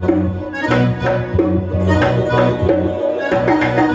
Thank you.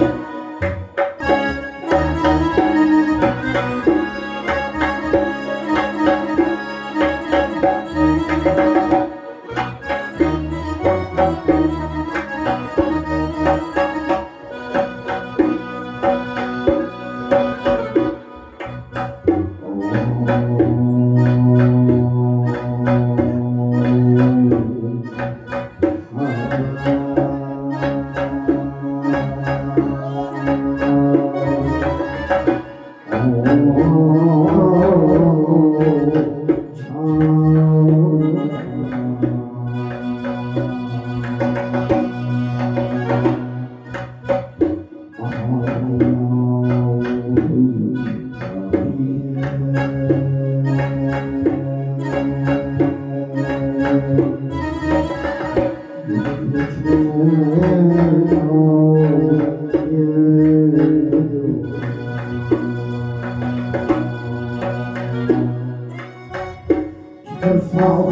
Yes,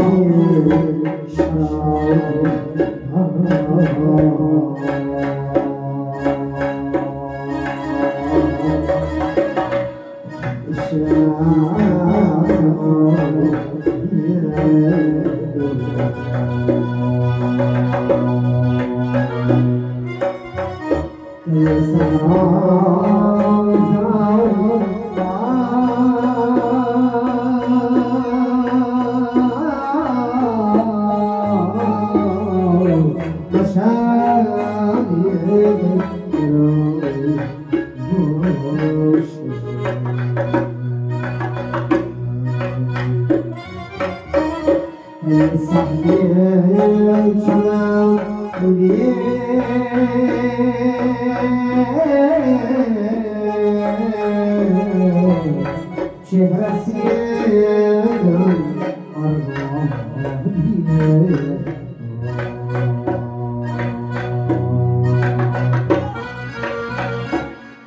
Shani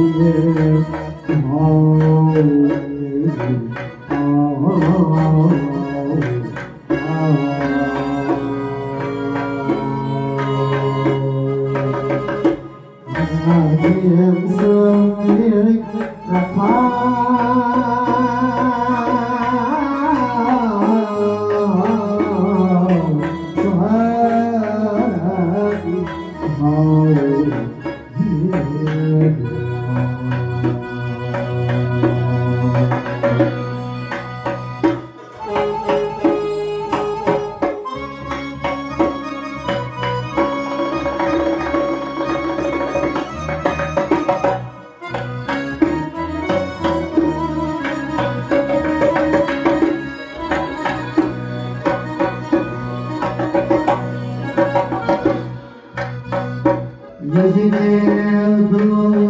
Altyazı M.K. Yazine dolu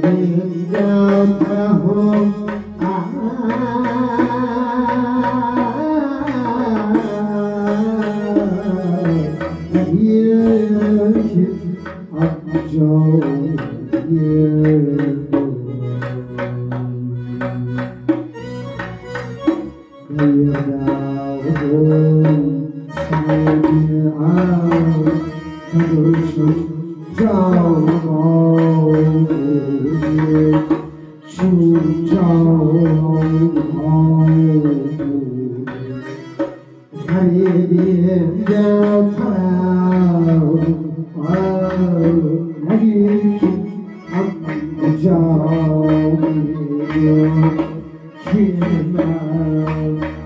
Hare Dev love.